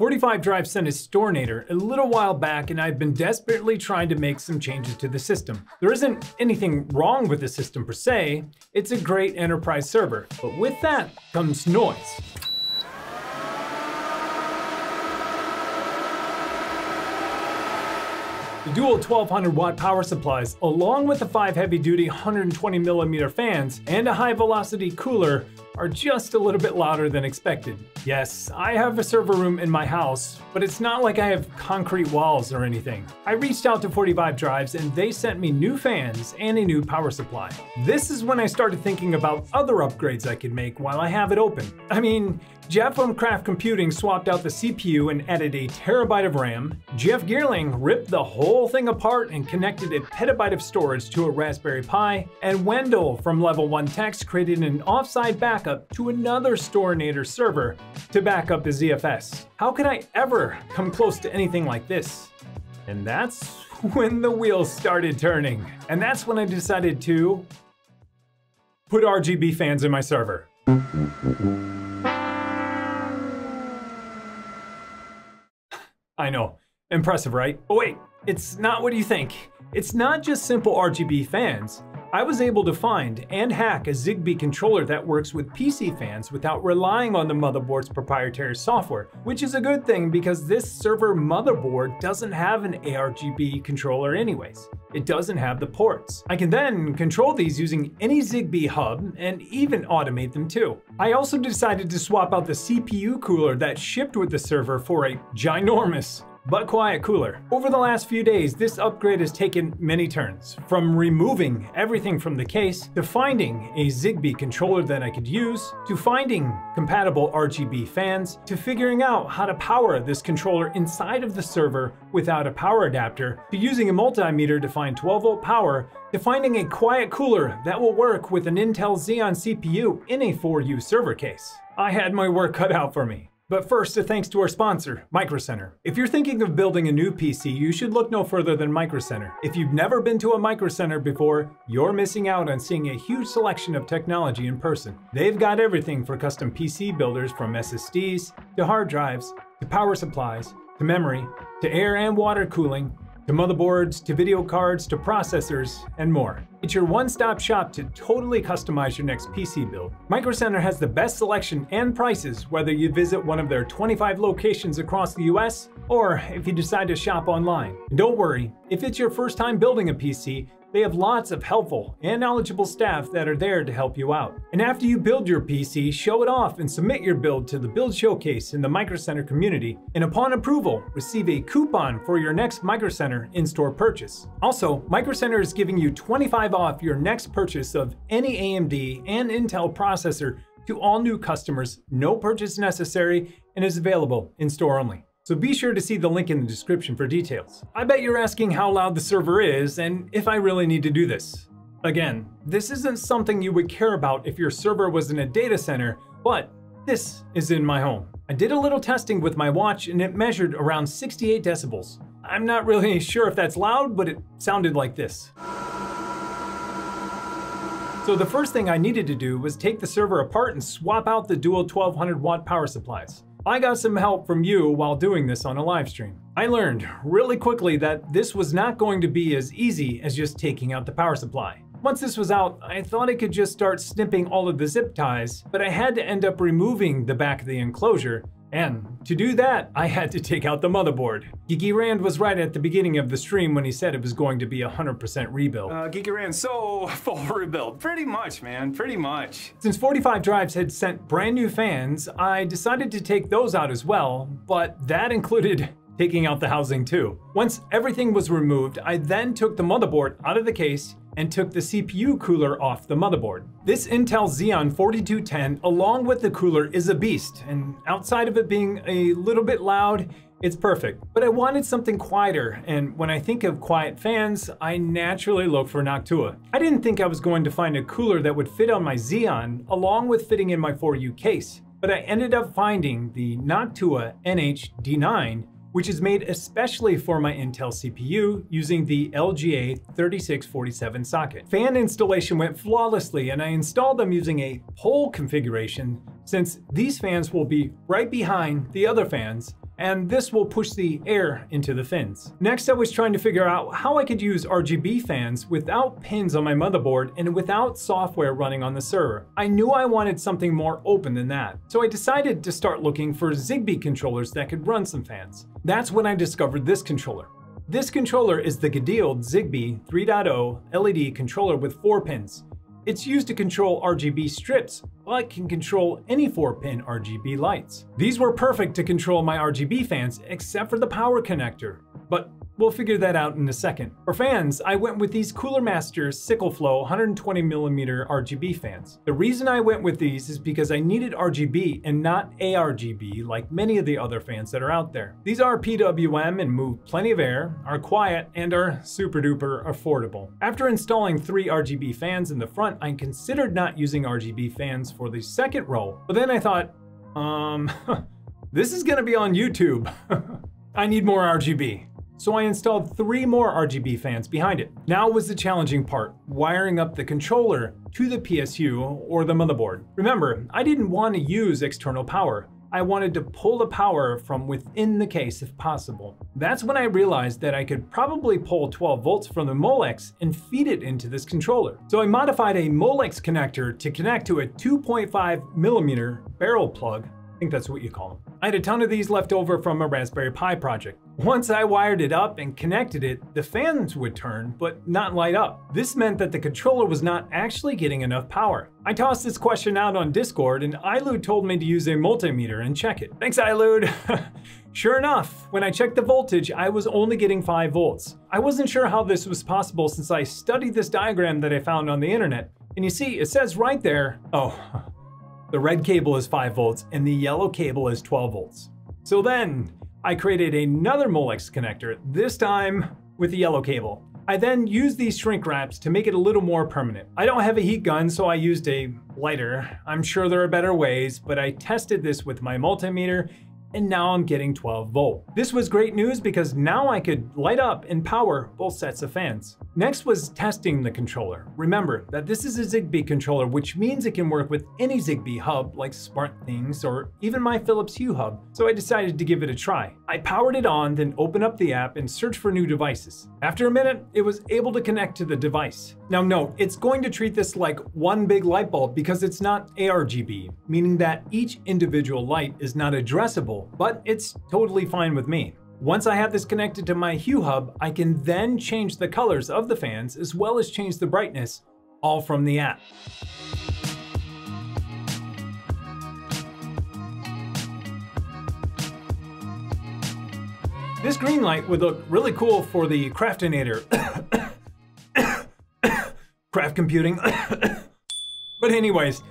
45 Drive sent a Storinator a little while back and I've been desperately trying to make some changes to the system. There isn't anything wrong with the system per se, it's a great enterprise server, but with that comes noise. The dual 1200 watt power supplies, along with the five heavy duty 120 millimeter fans and a high velocity cooler are just a little bit louder than expected. Yes, I have a server room in my house, but it's not like I have concrete walls or anything. I reached out to 45 Drives and they sent me new fans and a new power supply. This is when I started thinking about other upgrades I could make while I have it open. I mean, Jeff from Craft Computing swapped out the CPU and added a terabyte of RAM. Jeff Geerling ripped the whole thing apart and connected a petabyte of storage to a Raspberry Pi. And Wendell from Level 1 Techs created an offsite backup to another Storinator server to back up the ZFS. How could I ever come close to anything like this? And that's when the wheels started turning. And that's when I decided to put RGB fans in my server. I know. Impressive, right? But wait, it's not what you think. It's not just simple RGB fans. I was able to find and hack a Zigbee controller that works with PC fans without relying on the motherboard's proprietary software, which is a good thing because this server motherboard doesn't have an ARGB controller anyways. It doesn't have the ports. I can then control these using any Zigbee hub and even automate them too. I also decided to swap out the CPU cooler that shipped with the server for a ginormous but quiet cooler. Over the last few days, this upgrade has taken many turns, from removing everything from the case, to finding a Zigbee controller that I could use, to finding compatible RGB fans, to figuring out how to power this controller inside of the server without a power adapter, to using a multimeter to find 12 volt power, to finding a quiet cooler that will work with an Intel Xeon CPU in a 4U server case. I had my work cut out for me. But first, a thanks to our sponsor, Micro Center. If you're thinking of building a new PC, you should look no further than Micro Center. If you've never been to a Micro Center before, you're missing out on seeing a huge selection of technology in person. They've got everything for custom PC builders from SSDs to hard drives to power supplies to memory to air and water cooling to motherboards, to video cards, to processors, and more. It's your one-stop shop to totally customize your next PC build. Micro Center has the best selection and prices whether you visit one of their 25 locations across the US or if you decide to shop online. And don't worry, if it's your first time building a PC, they have lots of helpful and knowledgeable staff that are there to help you out. And after you build your PC, show it off and submit your build to the Build Showcase in the Micro Center community. And upon approval, receive a coupon for your next Micro Center in-store purchase. Also, Micro Center is giving you 25 off your next purchase of any AMD and Intel processor to all new customers, no purchase necessary, and is available in store only so be sure to see the link in the description for details. I bet you're asking how loud the server is and if I really need to do this. Again, this isn't something you would care about if your server was in a data center, but this is in my home. I did a little testing with my watch and it measured around 68 decibels. I'm not really sure if that's loud, but it sounded like this. So the first thing I needed to do was take the server apart and swap out the dual 1200 watt power supplies. I got some help from you while doing this on a live stream. I learned really quickly that this was not going to be as easy as just taking out the power supply. Once this was out, I thought I could just start snipping all of the zip ties, but I had to end up removing the back of the enclosure and to do that, I had to take out the motherboard. Geeky Rand was right at the beginning of the stream when he said it was going to be a 100% rebuild. Uh, Geeky Rand, so full rebuild. Pretty much, man, pretty much. Since 45 Drives had sent brand new fans, I decided to take those out as well, but that included taking out the housing too. Once everything was removed, I then took the motherboard out of the case and took the CPU cooler off the motherboard. This Intel Xeon 4210 along with the cooler is a beast, and outside of it being a little bit loud, it's perfect. But I wanted something quieter, and when I think of quiet fans, I naturally look for Noctua. I didn't think I was going to find a cooler that would fit on my Xeon, along with fitting in my 4U case, but I ended up finding the Noctua NH-D9 which is made especially for my Intel CPU using the LGA 3647 socket. Fan installation went flawlessly and I installed them using a pole configuration since these fans will be right behind the other fans and this will push the air into the fins. Next, I was trying to figure out how I could use RGB fans without pins on my motherboard and without software running on the server. I knew I wanted something more open than that, so I decided to start looking for Zigbee controllers that could run some fans. That's when I discovered this controller. This controller is the Gidealed Zigbee 3.0 LED controller with 4 pins. It's used to control RGB strips, but can control any 4-pin RGB lights. These were perfect to control my RGB fans, except for the power connector. But We'll figure that out in a second. For fans, I went with these Cooler Master Sickle Flow 120mm RGB fans. The reason I went with these is because I needed RGB and not ARGB like many of the other fans that are out there. These are PWM and move plenty of air, are quiet, and are super duper affordable. After installing three RGB fans in the front, I considered not using RGB fans for the second row, but then I thought, um, this is gonna be on YouTube. I need more RGB so I installed three more RGB fans behind it. Now was the challenging part, wiring up the controller to the PSU or the motherboard. Remember, I didn't want to use external power. I wanted to pull the power from within the case if possible. That's when I realized that I could probably pull 12 volts from the Molex and feed it into this controller. So I modified a Molex connector to connect to a 2.5 millimeter barrel plug think that's what you call them. I had a ton of these left over from a Raspberry Pi project. Once I wired it up and connected it, the fans would turn, but not light up. This meant that the controller was not actually getting enough power. I tossed this question out on Discord and iLude told me to use a multimeter and check it. Thanks iLude! sure enough, when I checked the voltage, I was only getting 5 volts. I wasn't sure how this was possible since I studied this diagram that I found on the internet. And you see, it says right there, oh, the red cable is 5 volts and the yellow cable is 12 volts. So then I created another Molex connector, this time with the yellow cable. I then used these shrink wraps to make it a little more permanent. I don't have a heat gun, so I used a lighter. I'm sure there are better ways, but I tested this with my multimeter and now I'm getting 12 volt. This was great news because now I could light up and power both sets of fans. Next was testing the controller. Remember that this is a Zigbee controller, which means it can work with any Zigbee hub like SmartThings or even my Philips Hue hub, so I decided to give it a try. I powered it on, then opened up the app and searched for new devices. After a minute, it was able to connect to the device. Now note, it's going to treat this like one big light bulb because it's not ARGB, meaning that each individual light is not addressable, but it's totally fine with me. Once I have this connected to my Hue Hub, I can then change the colors of the fans as well as change the brightness, all from the app. This green light would look really cool for the Craftinator. Craft computing. but anyways,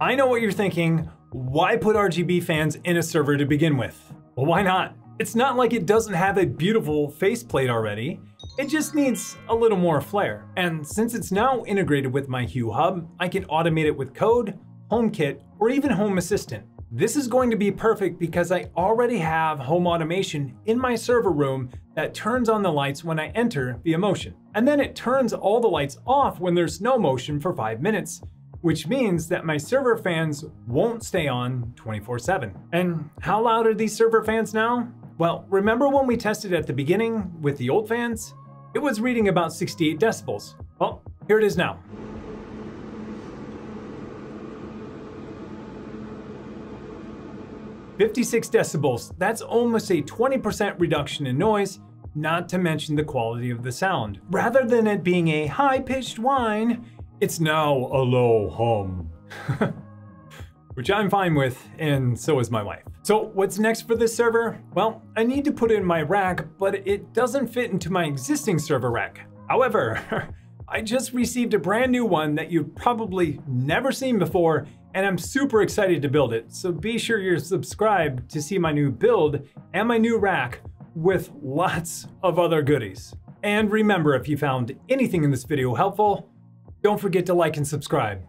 I know what you're thinking. Why put RGB fans in a server to begin with? Well, why not? It's not like it doesn't have a beautiful faceplate already. It just needs a little more flair. And since it's now integrated with my Hue Hub, I can automate it with code, HomeKit, or even Home Assistant. This is going to be perfect because I already have home automation in my server room that turns on the lights when I enter via motion. And then it turns all the lights off when there's no motion for five minutes, which means that my server fans won't stay on 24 7. And how loud are these server fans now? Well, remember when we tested at the beginning with the old fans? It was reading about 68 decibels. Well, here it is now. Fifty-six decibels, that's almost a 20% reduction in noise, not to mention the quality of the sound. Rather than it being a high-pitched whine, it's now a low hum. which I'm fine with, and so is my wife. So what's next for this server? Well, I need to put it in my rack, but it doesn't fit into my existing server rack. However, I just received a brand new one that you've probably never seen before, and I'm super excited to build it. So be sure you're subscribed to see my new build and my new rack with lots of other goodies. And remember, if you found anything in this video helpful, don't forget to like and subscribe.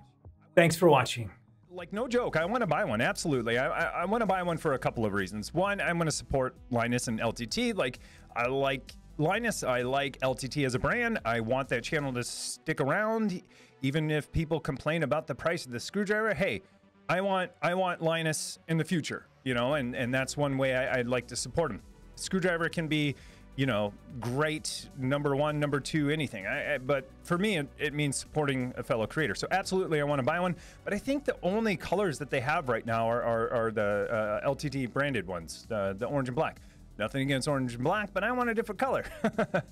Thanks for watching. Like no joke. I want to buy one absolutely. I, I, I want to buy one for a couple of reasons. One i'm going to support linus and ltt like i like linus i like ltt as a brand. I want that channel to stick around even if people complain about the price of the screwdriver. Hey i want i want linus in the future you know, and and that's one way I, I'd like to support him. Screwdriver can be, you know, great number one, number two, anything. I, I, but for me, it, it means supporting a fellow creator. So absolutely, I want to buy one. But I think the only colors that they have right now are are, are the uh, LTT branded ones, the the orange and black. Nothing against orange and black, but I want a different color.